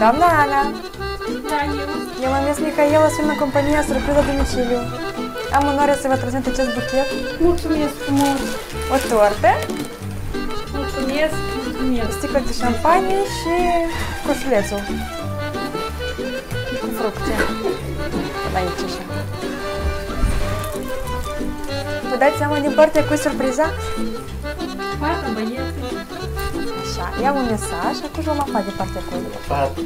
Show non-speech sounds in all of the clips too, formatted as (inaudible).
Doamna Ana! Da, eu. Eu mă numesc Mihaela, sunt în compania Surpriză Domiciliu. Am onoarea să vă prezint acest buchet, Mulțumesc frumos. o tortă, Mulțumesc, o mulțumesc. sticlă de șampanie și coșulețul. Cu fructe. De aici așa. Vă dați seama din partea cu surpriza? Fata, băieți. Așa, iau un mesaj, acum vom afla de partea cu Fată.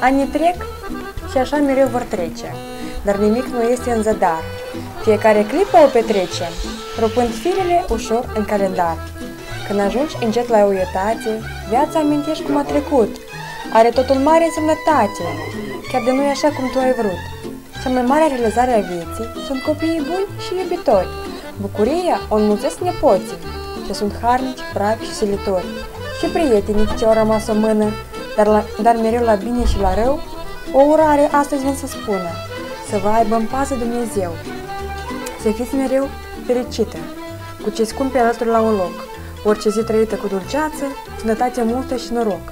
Anii trec și așa mereu vor trece, dar nimic nu este în zadar. Fiecare clipă o petrecem, rupând firele ușor în calendar. Când ajungi încet la o etate, viața amintești cum a trecut. Are totul mare însemnătate, chiar de nu e așa cum tu ai vrut. Cea mai mare realizare a vieții sunt copiii buni și iubitori. Bucuria o înmulțesc nepoții, ce sunt harnici, bravi și silitori. Și prietenii ce au rămas o mână, dar, la, dar mereu la bine și la rău, o urare astăzi vin să spună, să vă aibă în pază Dumnezeu, să fiți mereu fericită, cu ce scumpe alături la un loc, orice zi trăită cu dulceață, sănătate multă și noroc.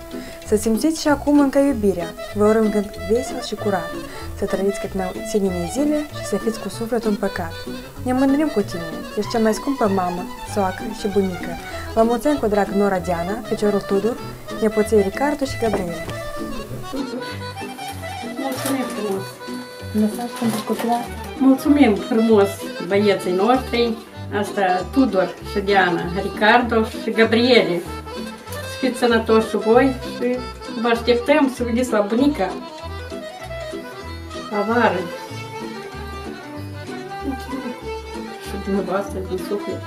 Să simțiți și acum încă iubirea, vă urăm gând vesel și curat, să trăiți cât mai ținine zile și să fiți cu sufletul împăcat. Ne mândrim cu tine, ești cea mai scumpă mamă, soacră și bunică. Vă mulțumim cu drag Nora Diana, feciorul Tudor, nepoții Ricardo și Gabriela. Mulțumim frumos. Mesaj pentru copila Mulțumim frumos băieții noștri, asta Tudor și Diana, Ricardo și Gabriele. Să fiți sănătoși și voi și vă așteptăm să veniți la bunica la vară. Și dumneavoastră din suflet.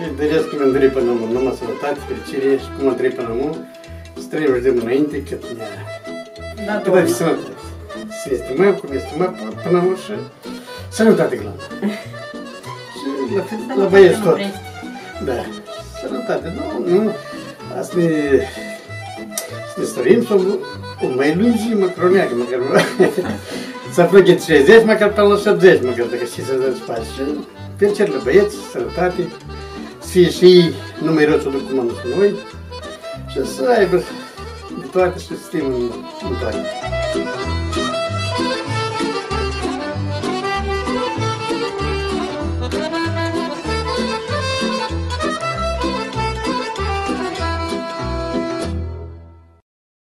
Îi doresc mândrie până acum, numai sănătate, fericire și cum am trăit până acum, să trăim și de înainte cât ne Da, Cât ai Doamne. sănătate. Să estimăm cum estimăm până acum și sănătate clar. Și la, fel- la băieți tot. Da. Sănătate. Nu, nu. Asta ne... Să ne stărim (laughs) să o mai lungi, măcar o neagă, măcar să plăghe 60, măcar până la 70, măcar dacă știți să dă spațiu. Și fericire la băieți, sănătate, să fie și ei numeroși după cum am zis noi și să aibă de toate și să stim în, în toate.